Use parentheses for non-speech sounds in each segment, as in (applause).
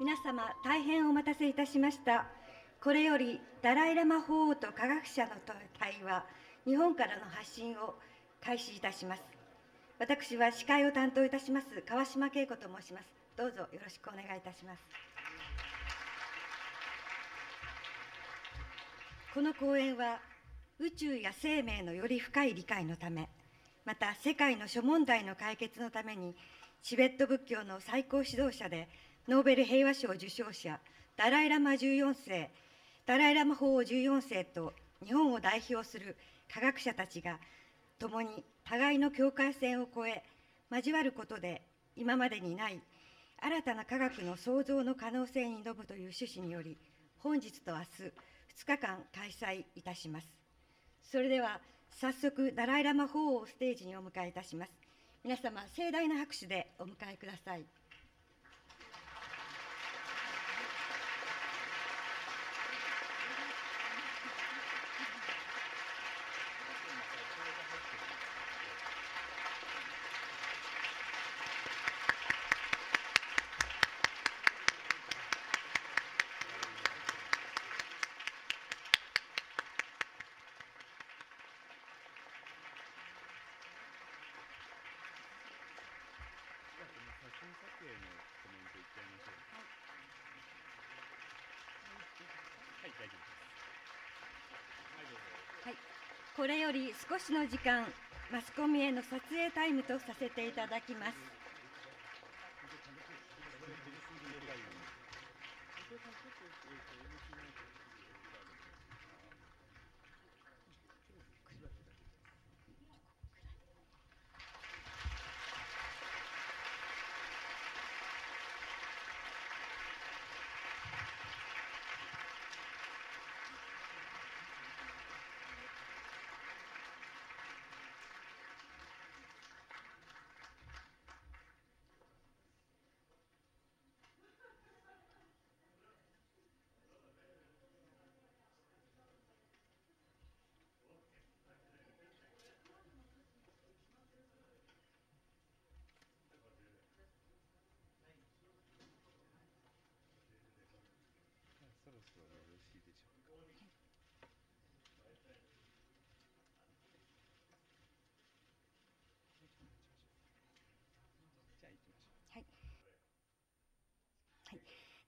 皆様大変お待たせいたしました。これよりダライ・ラマ法王と科学者の対話日本からの発信を開始いたします。私は司会を担当いたします。川島恵子と申します。どうぞよろしくお願いいたします。この講演は宇宙や生命のより深い理解のためまた世界の諸問題の解決のためにチベット仏教の最高指導者でノーベル平和賞受賞者ダライ・ラマ14世ダライ・ラマ法王14世と日本を代表する科学者たちが共に互いの境界線を越え交わることで今までにない新たな科学の創造の可能性に挑むという趣旨により本日と明日2日間開催いたします。それでは早速ダライ・ラマ法王をステージにお迎えいたします。皆様盛大な拍手でお迎えください。これより少しの時間、マスコミへの撮影タイムとさせていただきます。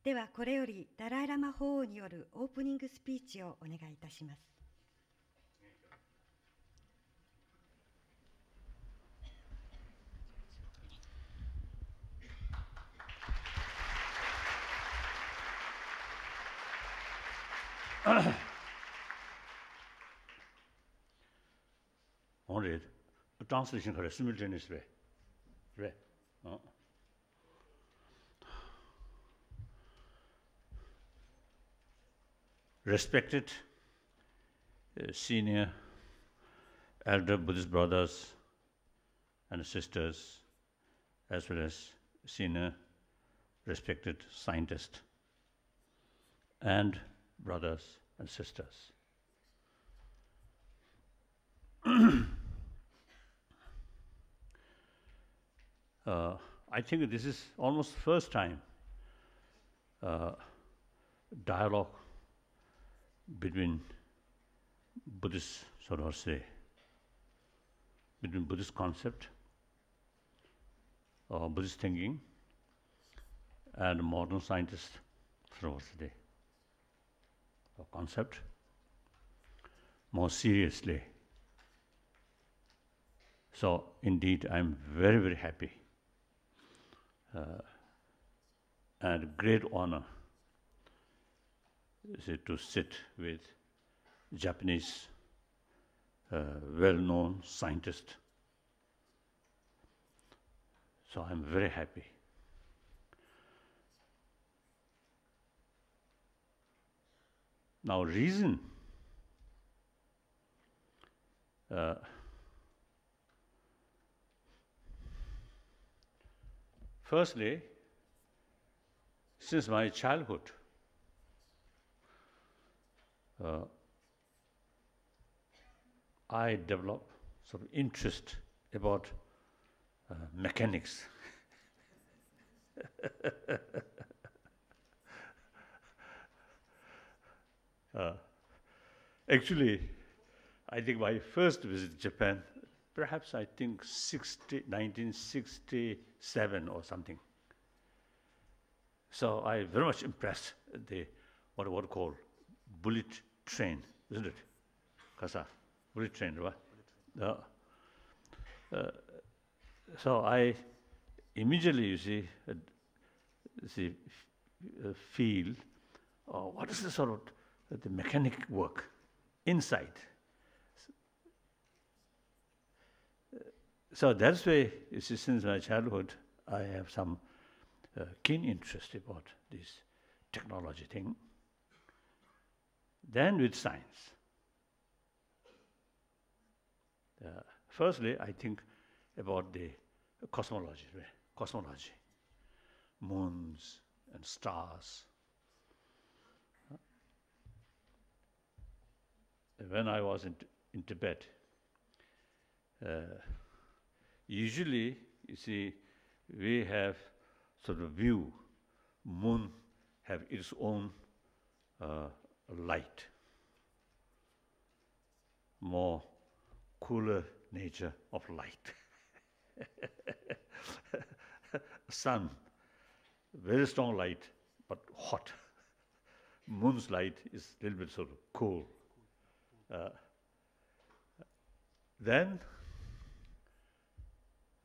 ではこれよりダライ・ラマ法王によるオープニングスピーチをお願いいたします。오늘댄 respected uh, senior elder Buddhist brothers and sisters, as well as senior respected scientists and brothers and sisters. (clears throat) uh, I think this is almost the first time uh, dialogue between Buddhist sort of say between Buddhist concept or Buddhist thinking and modern scientist philosophy or concept more seriously. So indeed I'm very very happy uh, and great honor to sit with Japanese uh, well-known scientist. So I'm very happy. Now reason, uh, firstly, since my childhood, uh, I develop sort of interest about uh, mechanics. (laughs) uh, actually, I think my first visit to Japan, perhaps I think 60, 1967 or something. So I very much impressed the what I would call bullet train, isn't it? Kasa, bullet train, right? Uh, so I immediately, you see, uh, see, uh, feel uh, what is the sort of uh, the mechanic work inside. So that's why, you see, since my childhood, I have some uh, keen interest about this technology thing. than with science. Uh, firstly, I think about the cosmology, right? cosmology, moons and stars. Uh, when I was in, in Tibet, uh, usually, you see, we have sort of view, moon have its own uh, light, more cooler nature of light. (laughs) Sun, very strong light, but hot. Moon's light is a little bit sort of cool. Uh, then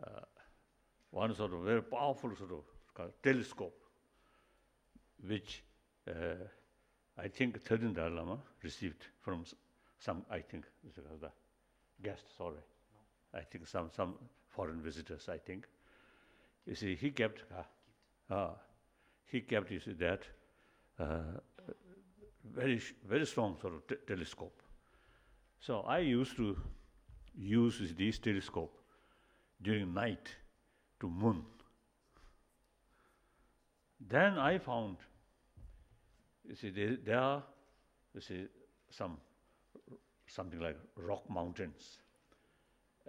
uh, one sort of very powerful sort of telescope which uh, I think Thirteen Dalai Lama received from some, I think, the guest, sorry. No. I think some, some foreign visitors, I think. You see, he kept, uh, uh, he kept, you see, that uh, very, very strong sort of telescope. So I used to use this telescope during night to moon. Then I found you see there there? Are you see some something like rock mountains?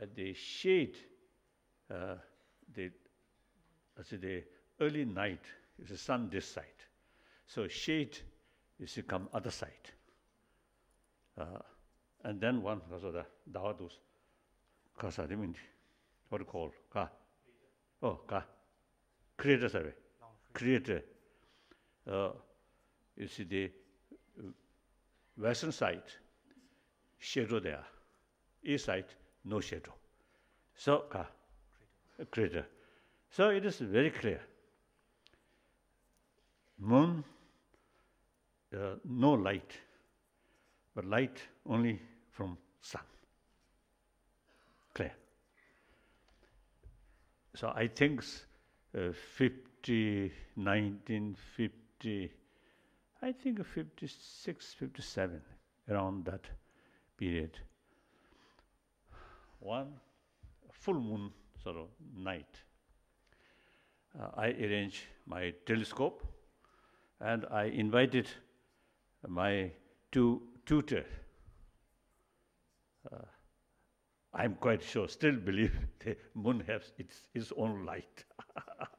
At the shade uh, the let's say the early night is the sun this side. So shade is see come other side. Uh, and then one because of the dawadus kasa de mind what do you call ka? Oh ka. Creator survey creator. Uh, you see the western side, shadow there. East side, no shadow. So, ka, crater. So it is very clear. Moon, uh, no light, but light only from sun. Clear. So I think uh, 50, 1950, I think 56, 57, around that period. One full moon sort of night. Uh, I arranged my telescope and I invited my two tutor. Uh, I'm quite sure, still believe (laughs) the moon has its, its own light.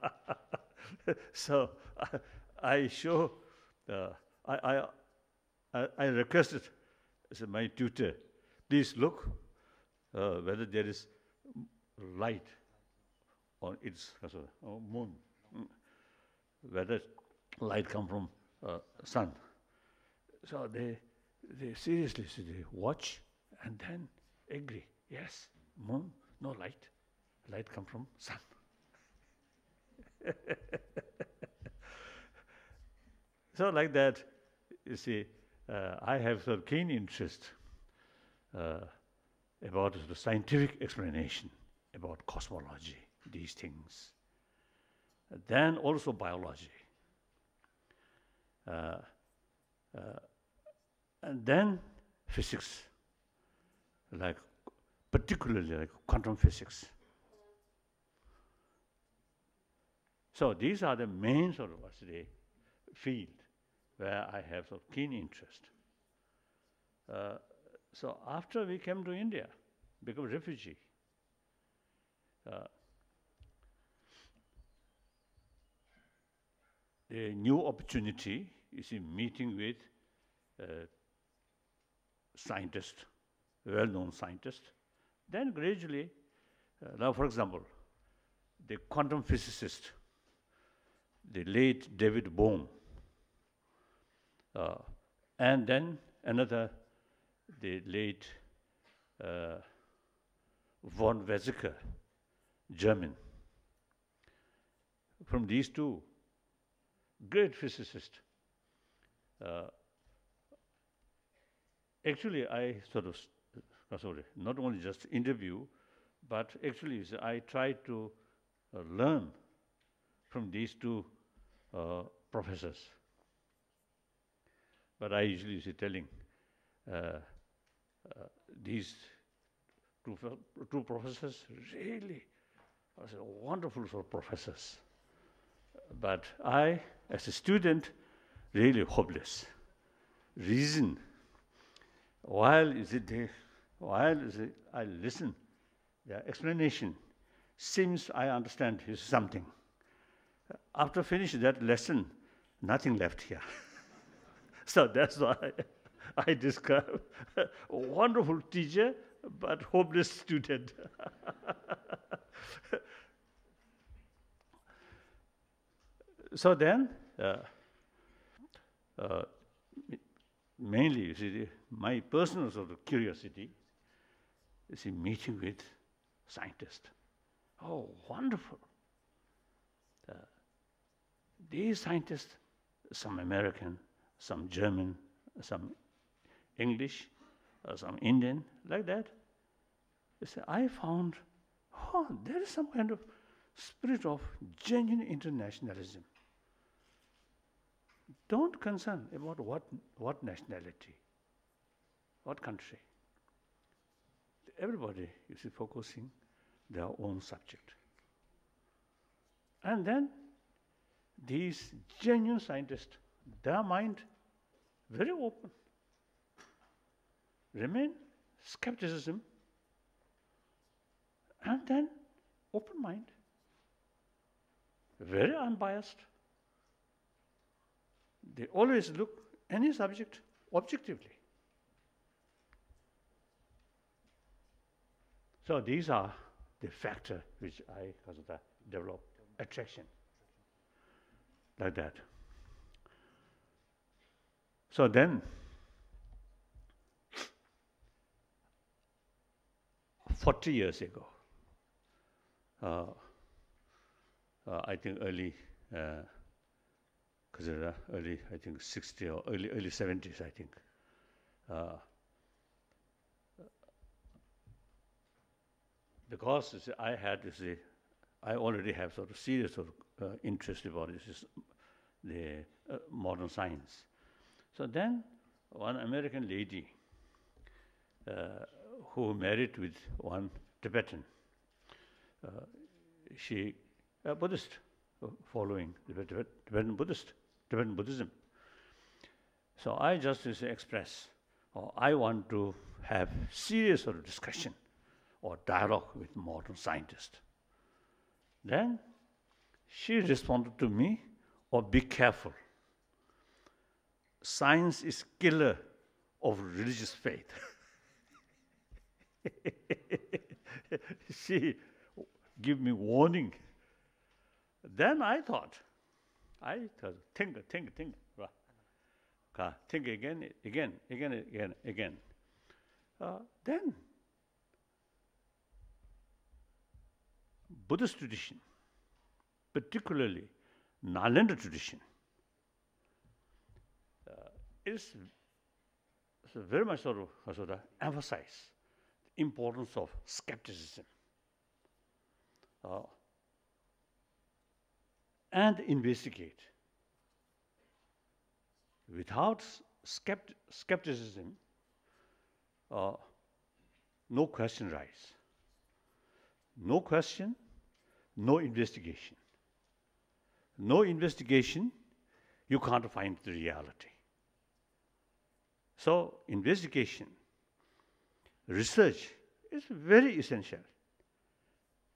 (laughs) so uh, (laughs) I show, uh, I, I, I requested said, my tutor, please look uh, whether there is light on its uh, moon, mm. whether light come from uh, sun. So they, they seriously so they watch and then agree. Yes, moon, no light. Light come from sun. (laughs) so like that, you see, uh, I have a keen interest uh, about the scientific explanation about cosmology, these things. Then also biology. Uh, uh, and then physics, like particularly like quantum physics. So these are the main sort of the field where I have a keen interest. Uh, so after we came to India, become refugee, uh, the new opportunity is in meeting with uh, scientist, well-known scientists. Then gradually, uh, now for example, the quantum physicist, the late David Bohm, uh, and then another, the late uh, von Weizsäcker, German. From these two great physicists, uh, actually I sort of, uh, sorry, not only just interview, but actually I try to uh, learn from these two uh, professors. But I usually say telling uh, uh, these two, two professors, really, are said, wonderful for professors. But I, as a student, really hopeless. Reason. While is it there, while is it, I listen, the explanation seems I understand is something. After finishing that lesson, nothing left here. (laughs) so that's why I describe a wonderful teacher, but hopeless student. (laughs) so then, uh, uh, mainly, you see, my personal sort of curiosity is in meeting with scientists. Oh, wonderful. Uh, these scientists, some American, some German, some English, uh, some Indian, like that. They say, I found, oh, there is some kind of spirit of genuine internationalism. Don't concern about what, what nationality, what country. Everybody is focusing their own subject. And then these genuine scientists, their mind very open. Remain skepticism and then open mind. Very unbiased. They always look any subject objectively. So these are the factor which I consider develop attraction. Like that. So then, forty years ago, uh, uh, I think early, uh, early, I think sixty or early early seventies, I think. Uh, because see, I had see, I already have sort of serious sort of uh, interest about this, is the uh, modern science. So then, one American lady uh, who married with one Tibetan, uh, she a Buddhist, uh, following Tibetan Buddhist, Tibetan Buddhism. So I just express, or I want to have serious sort of discussion or dialogue with modern scientists. Then she responded to me, oh, be careful. Science is killer of religious faith. (laughs) she give me warning. Then I thought, I thought, think, think, think, think again, again, again, again, again. Uh, then Buddhist tradition, particularly Nalanda tradition, is very much sort of, sort of emphasize the importance of skepticism uh, and investigate. Without skept- skepticism, uh, no question rise. No question, no investigation. No investigation, you can't find the reality. So, investigation, research is very essential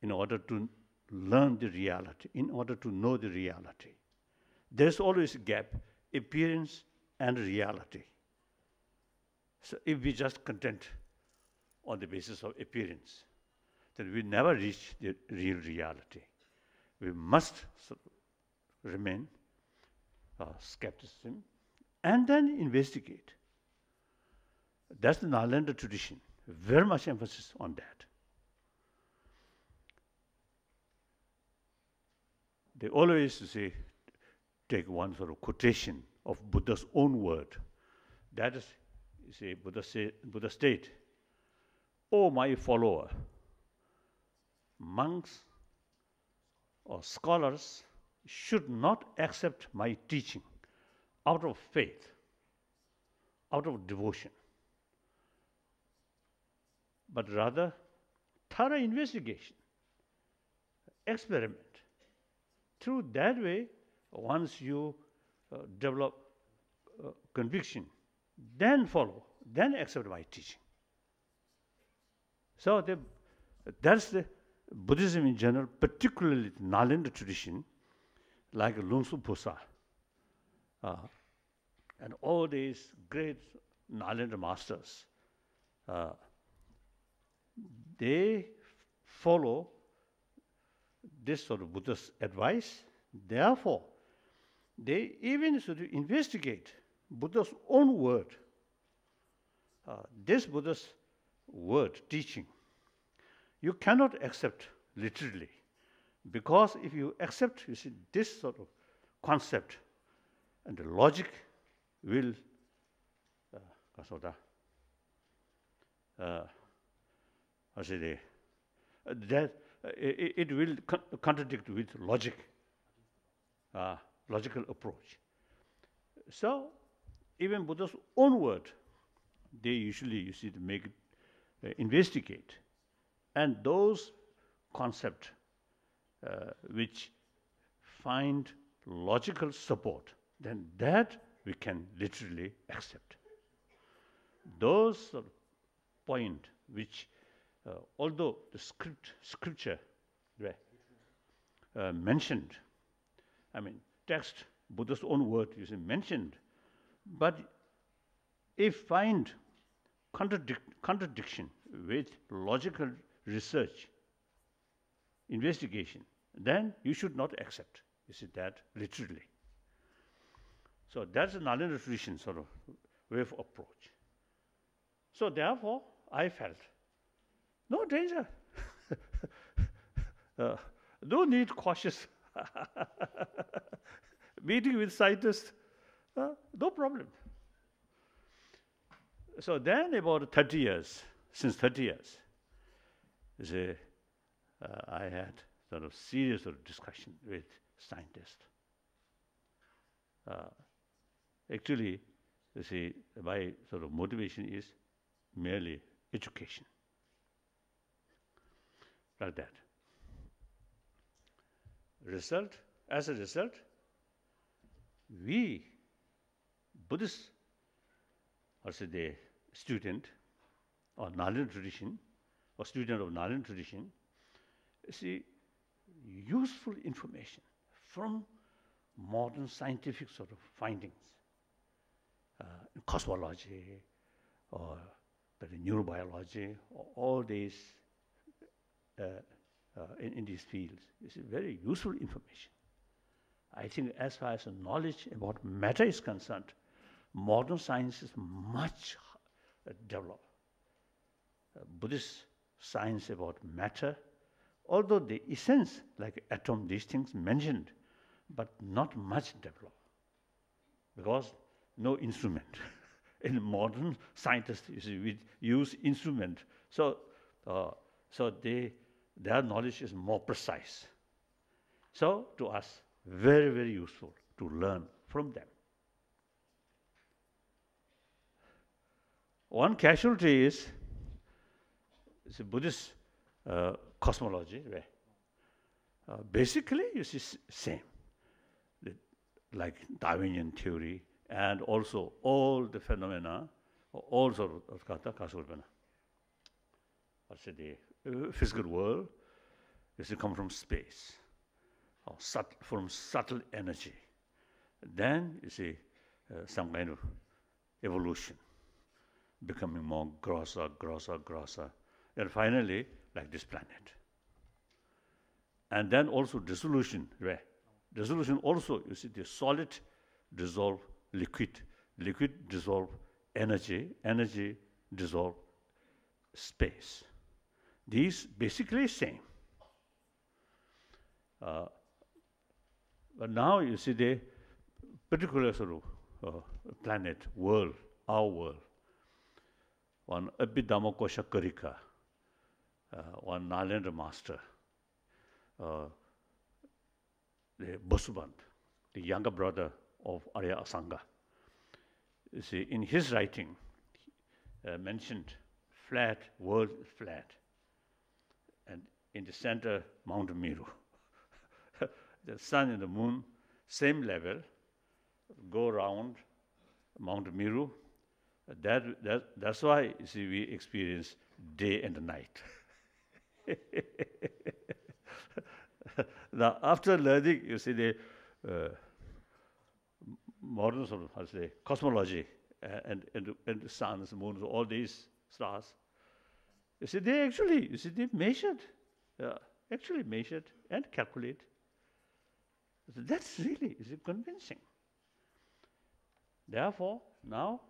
in order to learn the reality, in order to know the reality. There's always a gap, appearance and reality. So if we just content on the basis of appearance, then we never reach the real reality. We must remain uh, skepticism and then investigate. That's the Nalanda tradition. Very much emphasis on that. They always say, take one sort of quotation of Buddha's own word. That is, you say, Buddha, say, Buddha state, O my follower, monks or scholars should not accept my teaching out of faith, out of devotion. but rather thorough investigation, experiment. Through that way, once you uh, develop uh, conviction, then follow, then accept my teaching. So the, that's the Buddhism in general, particularly the Nalanda tradition, like Lungsu Pusa, uh, and all these great Nalanda masters, uh, they follow this sort of Buddha's advice. Therefore, they even sort of investigate Buddha's own word, uh, this Buddha's word, teaching. You cannot accept literally, because if you accept, you see, this sort of concept and the logic will uh, uh, aside that it, it will contradict with logic. uh, logical approach. So even buddha's own word they usually you see to make it, uh, investigate. And those concept uh, which find logical support then that we can literally accept. Those point which although the script, scripture uh, mentioned, I mean, text, Buddha's own word is mentioned, but if find contradic contradiction with logical research, investigation, then you should not accept. You see that literally. So that's a Nalanda tradition sort of way of approach. So therefore, I felt no danger. (laughs) uh, no need cautious. (laughs) Meeting with scientists, uh, no problem. So then about 30 years, since 30 years, uh, I had sort of serious sort of discussion with scientists. Uh, actually, you see, my sort of motivation is merely education. like that. Result, as a result, we Buddhists, also the student or Nalin tradition, or student of Nalin tradition, see useful information from modern scientific sort of findings, uh, in cosmology, or the neurobiology, or all these in, in, these fields. This is very useful information. I think as far as knowledge about matter is concerned, modern science is much uh, developed. Uh, Buddhist science about matter, although the essence, like atom, these things mentioned, but not much developed. Because no instrument. (laughs) In modern scientists, we use instrument. So, uh, so they, their knowledge is more precise. So to us, very, very useful to learn from them. One casualty is, it's a Buddhist uh, cosmology. Right? Uh, basically, you see, same. The, like Darwinian theory and also all the phenomena, all sort of Kata Kasurvana. What's the Uh, physical world is come from space or subtle, from subtle energy. Then you see uh, some kind of evolution becoming more grosser grosser grosser and finally like this planet. And then also dissolution right? dissolution also you see the solid dissolve liquid. Liquid dissolve energy energy dissolve space. These basically same. Uh, but now you see the particular sort of uh, planet, world, our world. One Abhidharma Kosha Karika, uh, one Nalanda master, uh, the Basuband, the younger brother of Arya Asanga. You see, in his writing, uh, mentioned flat, world flat, in the center, Mount Meru. the sun and the moon, same level, go around Mount Meru. That, that, that's why, you see, we experience day and night. (laughs) now, after learning, you see, the uh, modern sort of, how say, cosmology uh, and, and, and suns, moons, all these stars, you see, they actually, you see, they measured, uh, actually measured and calculate. That's really is convincing. Therefore, now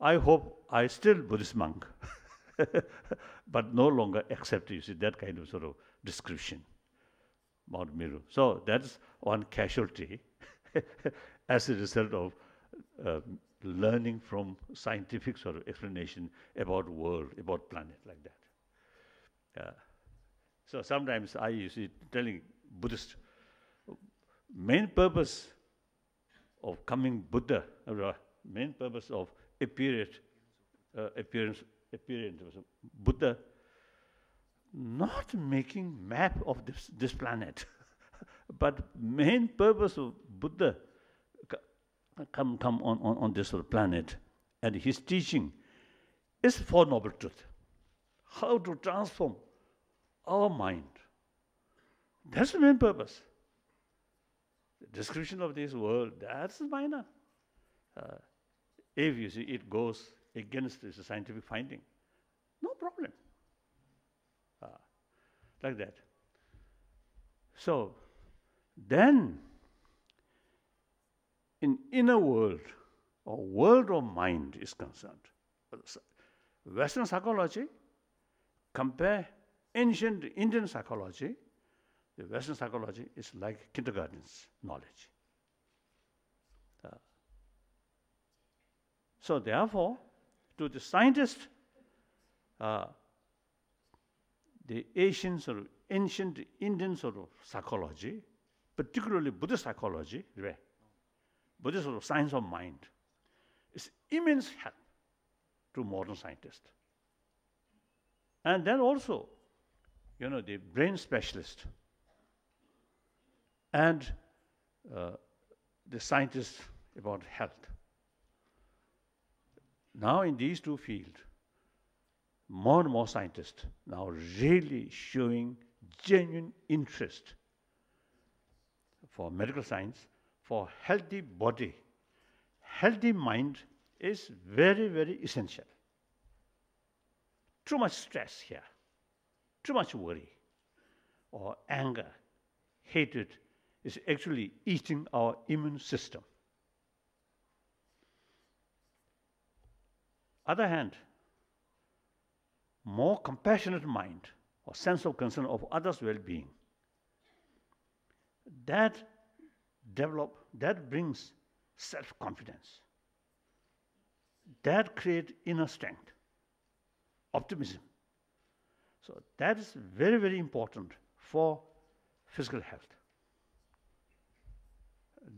I hope I still Buddhist monk, (laughs) but no longer accept you see that kind of sort of description, Mount Meru. So that's one casualty (laughs) as a result of uh, learning from scientific sort of explanation about world, about planet like that. Uh, so sometimes I you see telling Buddhist main purpose of coming Buddha, main purpose of appearance, uh, appearance, appearance of Buddha, not making map of this, this planet, (laughs) but main purpose of Buddha come, come on, on, on this planet and his teaching is for noble truth. How to transform our mind. That's the main purpose description of this world, that's minor. Uh, if you see it goes against this scientific finding, no problem. Uh, like that. So, then, in inner world, or world of mind is concerned, Western psychology compare ancient Indian psychology, the Western psychology is like kindergarten's knowledge. Uh, so therefore, to the scientist, uh, the Asian sort of ancient Indian sort of psychology, particularly Buddhist psychology, right? Buddhist sort of science of mind, is immense help to modern scientists. And then also, you know, the brain specialist and uh, the scientists about health. Now, in these two fields, more and more scientists now really showing genuine interest for medical science, for healthy body. Healthy mind is very, very essential. Too much stress here, too much worry, or anger, hatred, is actually eating our immune system. Other hand, more compassionate mind or sense of concern of others' well-being, that develop, that brings self-confidence. That creates inner strength, optimism. So that is very, very important for physical health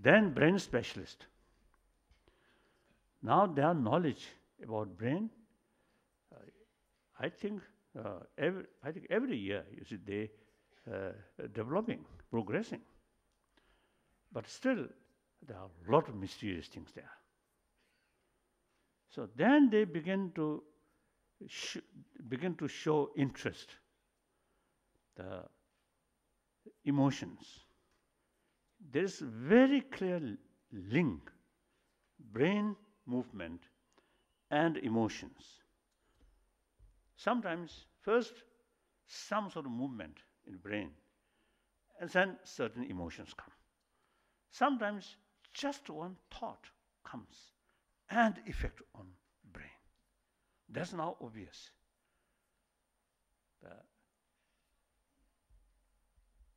then brain specialist. Now their knowledge about brain, uh, I think uh, every I think every year you see they uh, developing, progressing. But still, there are a lot of mysterious things there. So then they begin to begin to show interest, the emotions, there is very clear link, brain movement and emotions. Sometimes, first, some sort of movement in brain, and then certain emotions come. Sometimes, just one thought comes and effect on. That's now obvious.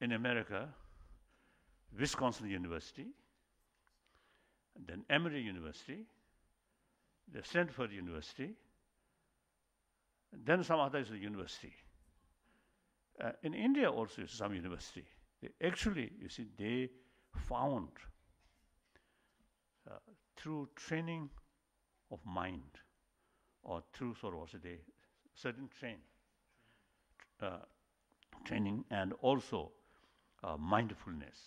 in America, Wisconsin University, then Emory University, the Stanford University, then some other university. Uh, in India also some university. They actually, you see, they found uh, through training of mind or through sort of also the certain train uh, training and also uh, mindfulness.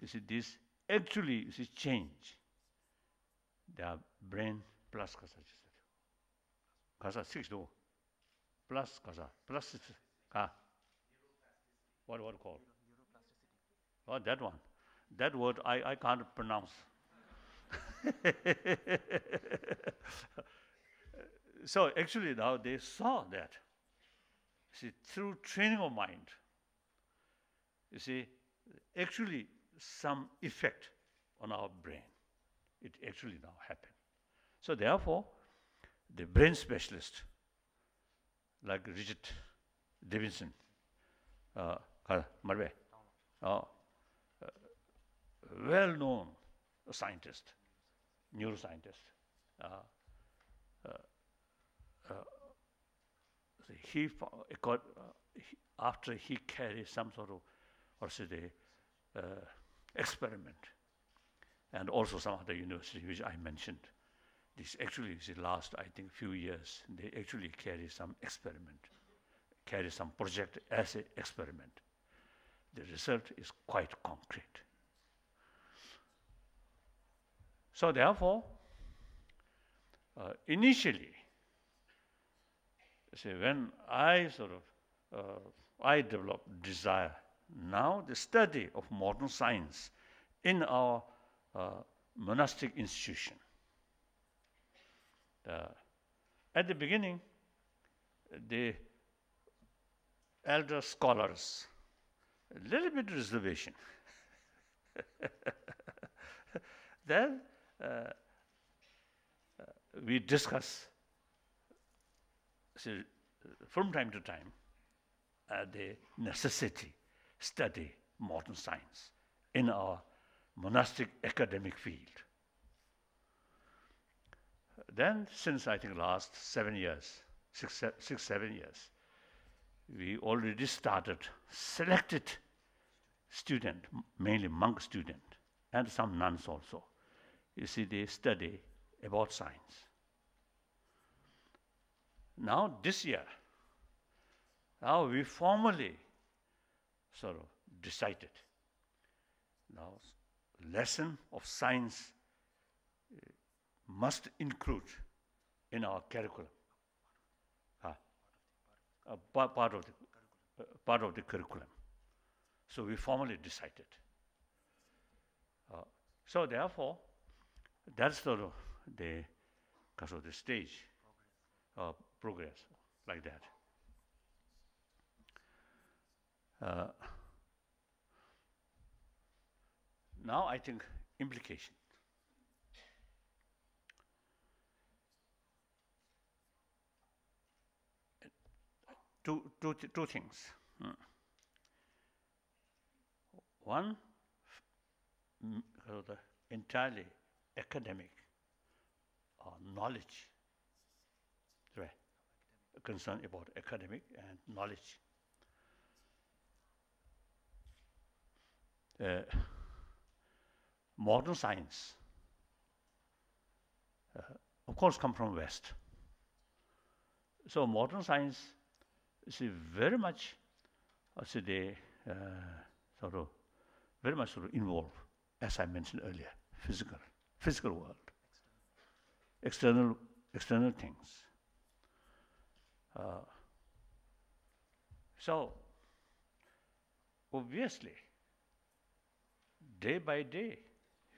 You see this actually you see change the brain plus kasa kasa six do plus kasa plus ka. What what called oh that one. That word i i can't pronounce. (laughs) so actually now they saw that. See, through training of mind, you see, actually some effect on our brain. It actually now happened. So therefore, the brain specialist, like Richard Davidson, uh, Marve, uh, well-known scientist, neuroscientist, uh, Uh, he, got, uh, he, after he carried some sort of, or say, the experiment, and also some other university which I mentioned. This actually is the last, I think, few years. They actually carry some experiment, carry some project as an experiment. The result is quite concrete. So therefore, uh, initially, see, when I sort of, uh, I developed desire, now the study of modern science in our uh, monastic institution. Uh, at the beginning, the elder scholars, a little bit reservation. (laughs) then uh, uh, we discuss so from time to time uh, the necessity study modern science in our monastic academic field. Then, since I think last seven years, six, se six seven years, we already started selected student, mainly monk student, and some nuns also. You see, they study about science. Now this year, now we formally sort of decided. Now, lesson of science uh, must include in our curriculum. uh, a part of the, uh, part of the curriculum. So we formally decided. Uh, so therefore, that's sort of the, because of the stage, uh, progress like that. Uh, now I think implication. Two, two, two things. Hmm. One, uh, entirely academic uh, knowledge? Concern about academic and knowledge. Uh, modern science, uh, of course, come from West. So modern science is very much, I say, the, uh, sort of, very much sort of involved, as I mentioned earlier, physical, physical world, external, external things. Uh, so, obviously, day by day,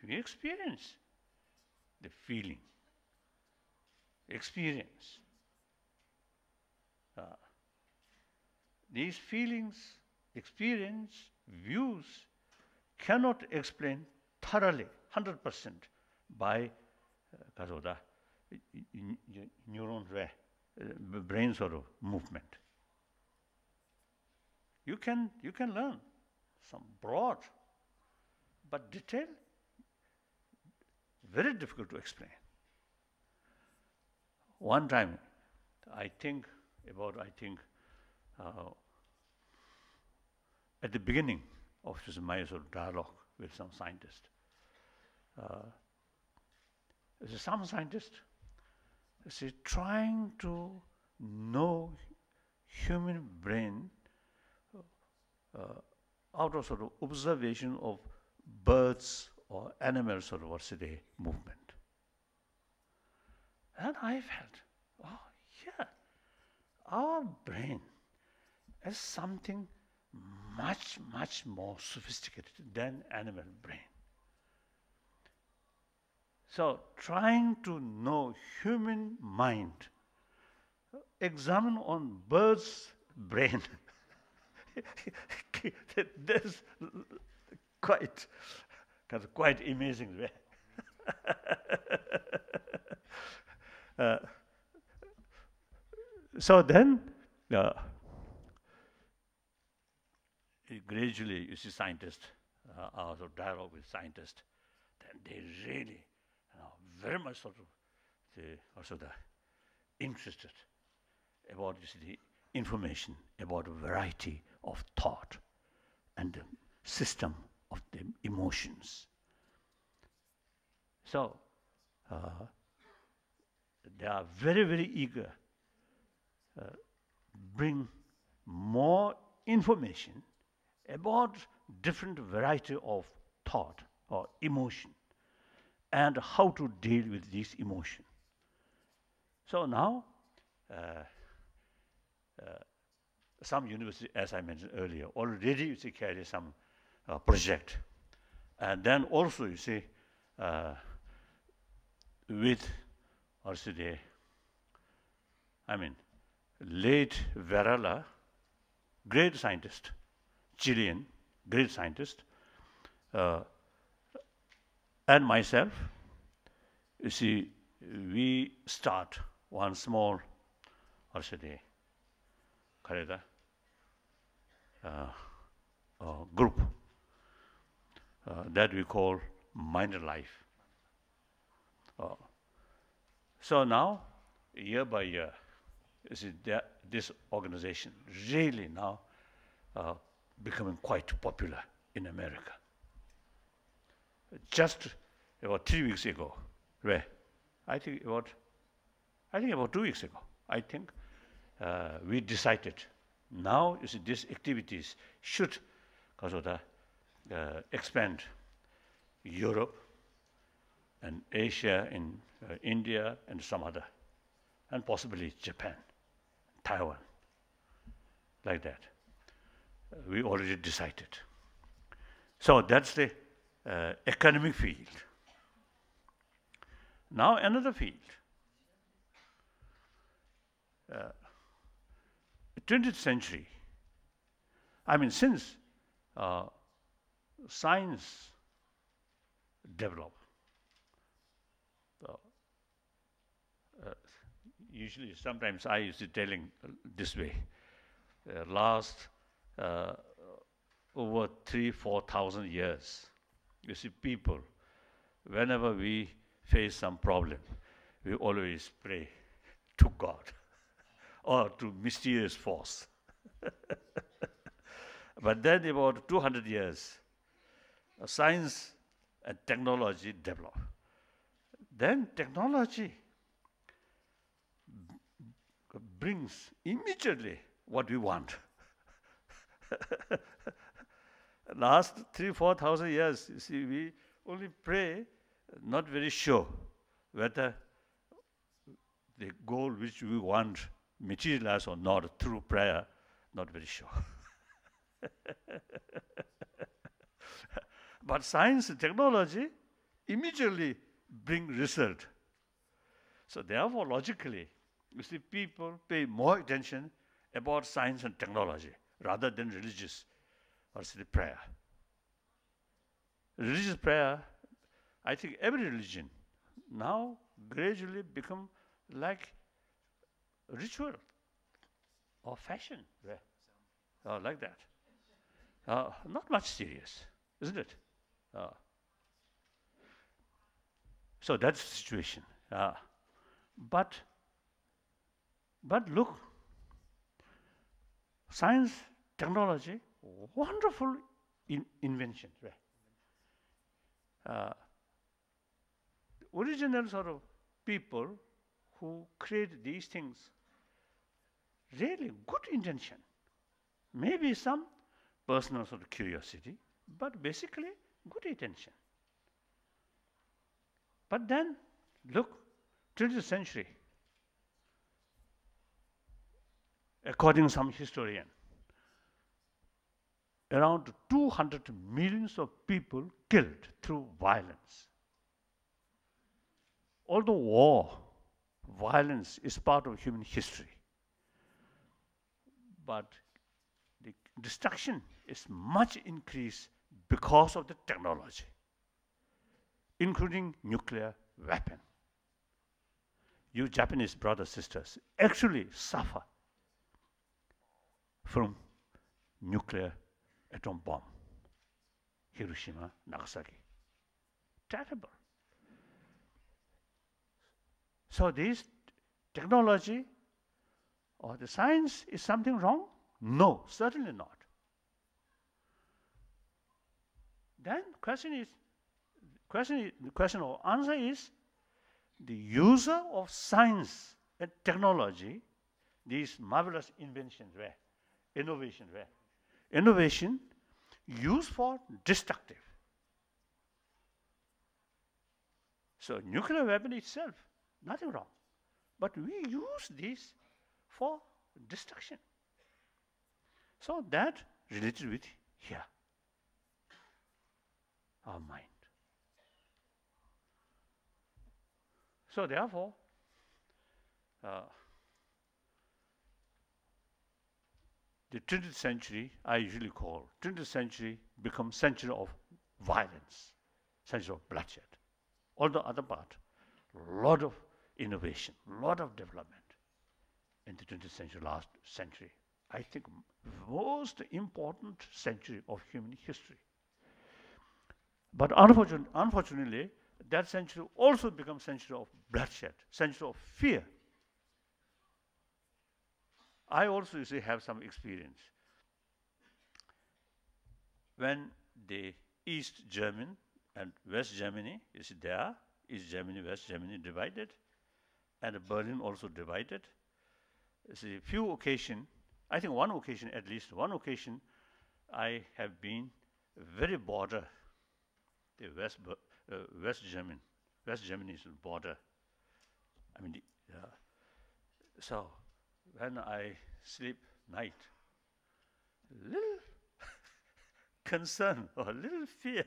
we experience the feeling, experience. Uh, these feelings, experience, views cannot explain thoroughly, 100% by uh, neuron ray. Brain sort of movement. You can, you can learn some broad, but detail, very difficult to explain. One time, I think about, I think, uh, at the beginning of my sort of dialogue with some scientist, uh, some scientist is trying to know human brain uh, out of sort of observation of birds or animals of what's the movement. And I felt, oh yeah, our brain is something much, much more sophisticated than animal brain. So trying to know human mind, examine on bird's brain. (laughs) That's quite, quite amazing (laughs) uh, so then, uh, gradually, you see scientists, uh, dialogue with scientists, then they really very much sort of the, also the interested about the information about a variety of thought and the system of the emotions. So uh, they are very, very eager uh, bring more information about different variety of thought or emotion and how to deal with this emotion. So now, uh, uh, some university, as I mentioned earlier, already you see carry some uh, project. And then also you see uh, with also the, I mean, late Varela, great scientist, Chilean, great scientist, uh, and myself, you see, we start one small, or should I, kareda, uh, uh, group uh, that we call Mind life. Uh, so now, year by year, you see, that, this organization really now uh, becoming quite popular in America. just about three weeks ago. Right i think about i think about two weeks ago i think uh, we decided now you see these activities should cause of the uh, expand europe and asia in uh, india and some other and possibly japan taiwan like that. Uh, we already decided. So that's the uh, field. Now another field. Uh, 20th century, I mean, since uh, science developed, uh, uh, usually sometimes I used to telling this way, uh, last uh, over three, four thousand years, You see, people, whenever we face some problem, we always pray to God (laughs) or to mysterious force. (laughs) but then about 200 years, uh, science and technology develop. Then technology brings immediately what we want. (laughs) last three, four thousand years, you see, we only pray, not very sure whether the goal which we want materialize or not through prayer, not very sure. (laughs) but science and technology immediately bring result. So therefore, logically, you see, people pay more attention about science and technology rather than religious or say prayer. Religious prayer, I think every religion now gradually become like ritual or fashion, uh, like that. Uh, not much serious, isn't it? Uh, so that's the situation. Uh, but, but look, science, technology, wonderful in invention. Right? Uh, original sort of people who create these things, really good intention. Maybe some personal sort of curiosity, but basically good intention. But then, look, 20th century, according to some historian, around 200 millions of people killed through violence. Although war, violence is part of human history, but the destruction is much increased because of the technology, including nuclear weapon. You Japanese brothers, sisters, actually suffer from nuclear atom bomb. Hiroshima, Nagasaki. Terrible. So this technology or the science is something wrong? No, certainly not. Then question is, question is, the question or answer is, the user of science and technology, these marvelous inventions where innovation where innovation used for destructive. So nuclear weapon itself, nothing wrong. But we use this for destruction. So that related with here our mind. So therefore, uh, the 20th century, I usually call 20th century become century of violence, century of bloodshed. All the other part, lot of innovation, lot of development in the 20th century, last century. I think most important century of human history. But unfortunately, unfortunately, that century also becomes century of bloodshed, century of fear. I also you see, have some experience. When the East German and West Germany is there, East Germany, West Germany divided, and Berlin also divided. You see, few occasion, I think one occasion at least, one occasion, I have been very border the West, uh, West German, West Germany's border. I mean, uh, so when I sleep night, little (laughs) concern or little fear.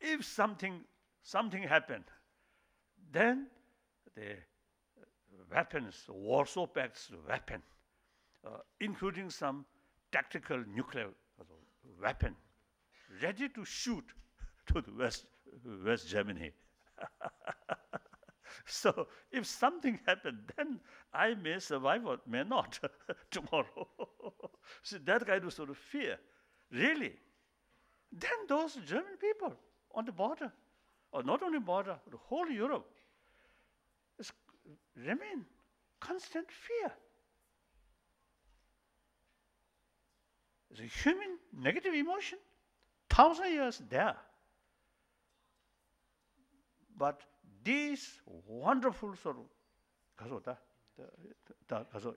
If something something happened, then the weapons, Warsaw Pact's weapon, uh, including some tactical nuclear weapon, ready to shoot (laughs) to the West, West Germany. (laughs) (laughs) so if something happened, (laughs) then I may survive or may not (laughs) tomorrow. See, that kind of sort of fear, really. Then those German people on the border, or not only border, the whole Europe, is, remain constant fear. It's a human negative emotion, thousand years there. But this wonderful sorrow 가서 다 가서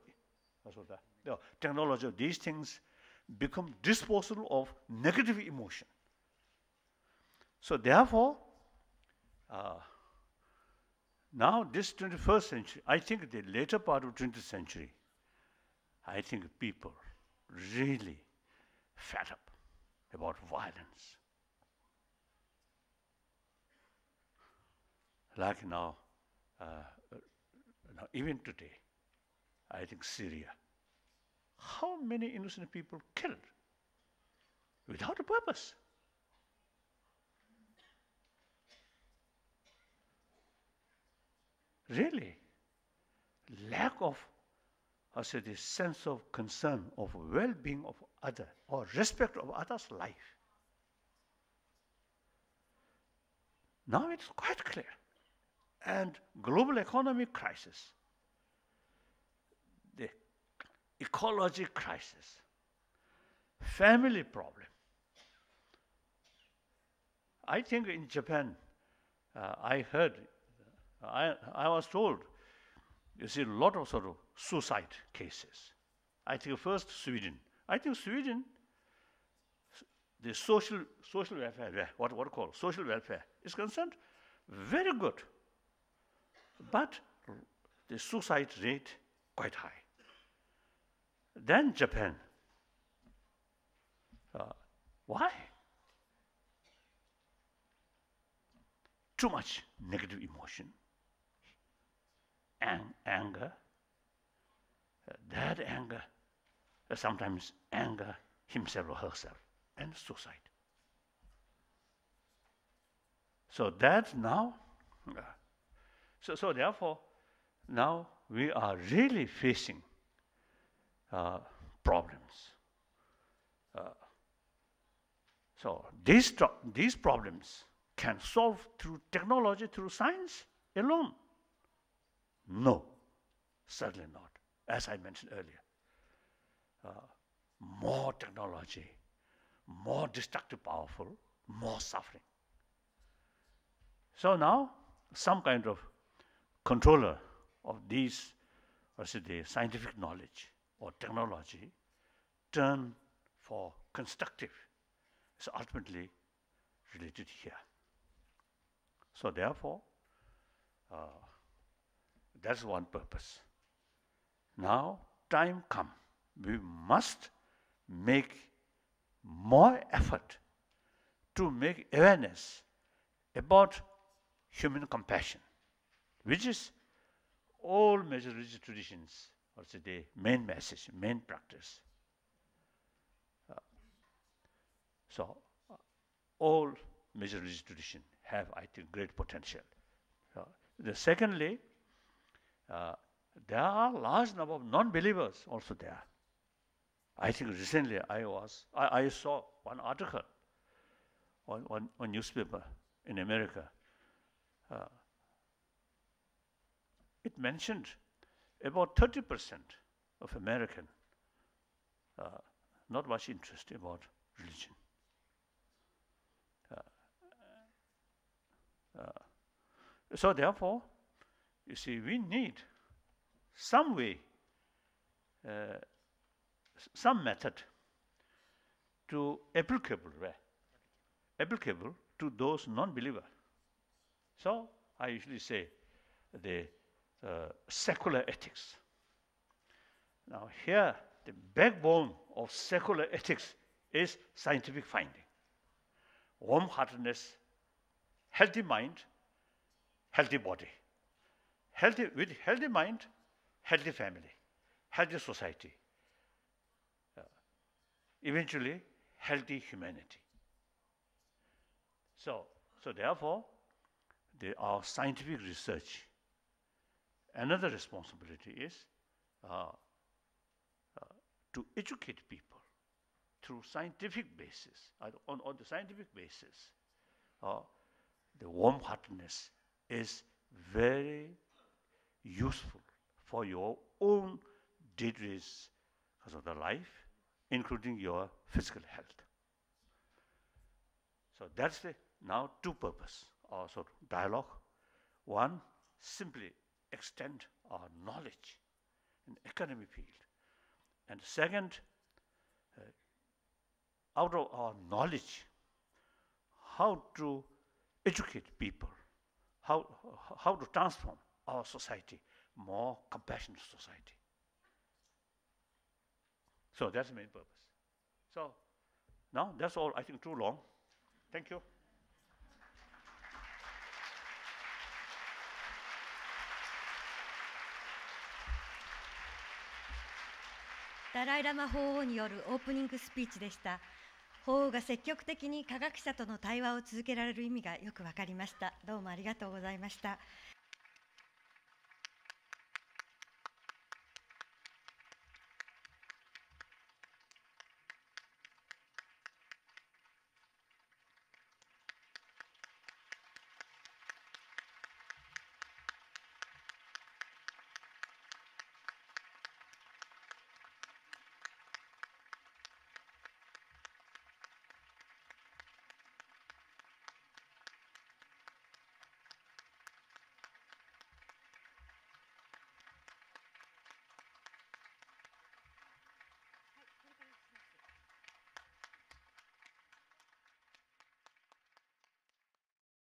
가서 the technology of these things become disposal of negative emotion. So therefore uh now this 21st century i think the later part of 20th century i think people really fed up about violence. Like now, uh, now even today, I think Syria, how many innocent people killed without a purpose? Really, lack of, I say, this sense of concern, of well-being of other, or respect of others' life. Now it's quite clear. And global economic crisis, the ecology crisis, family problem. I think in Japan, uh, I heard, I, I was told, you see a lot of sort of suicide cases. I think first Sweden. I think Sweden, the social social welfare, what what call social welfare is concerned, very good. But the suicide rate quite high. Then Japan. Uh, why? Too much negative emotion, Ang anger. Uh, that anger, uh, sometimes anger himself or herself, and suicide. So that now, uh, So, so therefore, now we are really facing uh, problems. Uh, so these, tro- these problems can solve through technology, through science alone? No, certainly not, as I mentioned earlier. Uh, more technology, more destructive powerful, more suffering. So now, some kind of controller of these or say the scientific knowledge or technology turn for constructive is ultimately related here. So therefore, uh, that's one purpose. Now, time come. We must make more effort to make awareness about human compassion. which is all major religious traditions, also the main message, main practice. Uh, so uh, all major religious traditions have, I think, great potential. Uh, the secondly, uh, there are large number of non-believers also there. I think recently I was, I, I saw one article on, on, on newspaper in America. Uh, Uh, it mentioned about 30% of American uh, not much interest about religion. Uh, uh, so therefore, you see, we need some way, uh, some method to applicable, applicable to those non-believer. So I usually say the uh, secular ethics. Now here, the backbone of secular ethics is scientific finding. Warm-heartedness, healthy mind, healthy body. Healthy, with healthy mind, healthy family, healthy society. Uh, eventually, healthy humanity. So, so therefore, the, our scientific research another responsibility is uh, uh, to educate people through scientific basis, uh, on, on the scientific basis. Uh, the warm-heartedness is very useful for your own degrees of the life, including your physical health. So that's the now two purpose sort of dialogue. One, simply extend our knowledge in the economy field. And second, uh, out of our knowledge, how to educate people, how, how to transform our society, more compassionate society. So that's the main purpose. So now that's all. I think too long. Thank you. ダライ・ラマ法王によるオープニングスピーチでした。法王が積極的に科学者との対話を続けられる意味がよくわかりました。どうもありがとうございました。